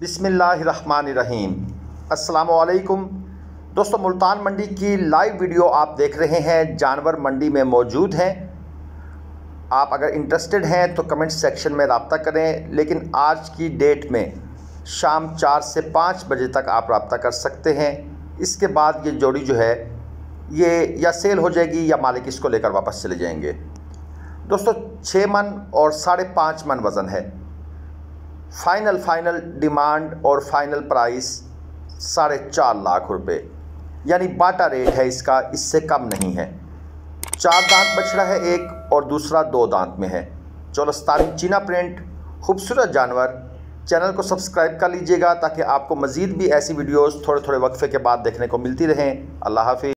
बिसमीम असलकुम दोस्तों, मुल्तान मंडी की लाइव वीडियो आप देख रहे हैं, जानवर मंडी में मौजूद हैं। आप अगर इंटरेस्टेड हैं तो कमेंट सेक्शन में रबता करें, लेकिन आज की डेट में शाम चार से पाँच बजे तक आप रबता कर सकते हैं। इसके बाद ये जोड़ी जो है, ये या सेल हो जाएगी या मालिक इसको लेकर वापस चले जाएँगे। दोस्तों छः मन और साढ़े पाँच मन वज़न है। फाइनल फाइनल डिमांड और फाइनल प्राइस साढ़े चार लाख रुपए। यानी बाटा रेट है इसका, इससे कम नहीं है। चार दांत बछड़ा है एक और दूसरा दो दांत में है। चौलस्तानी चीना प्रिंट खूबसूरत जानवर। चैनल को सब्सक्राइब कर लीजिएगा ताकि आपको मज़ीद भी ऐसी वीडियोस थोड़े थोड़े वक्फे के बाद देखने को मिलती रहें। अल्लाह हाफि